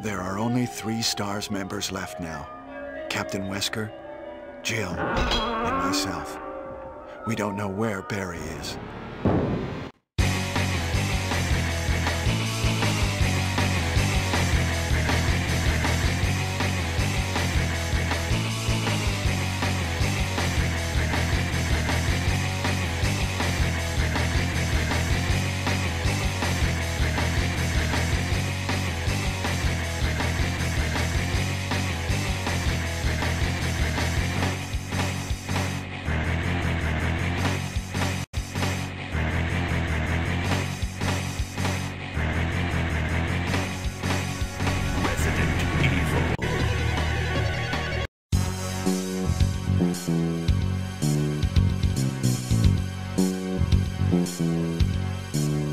There are only three STARS members left now. Captain Wesker, Jill, and myself. We don't know where Barry is. Thank you.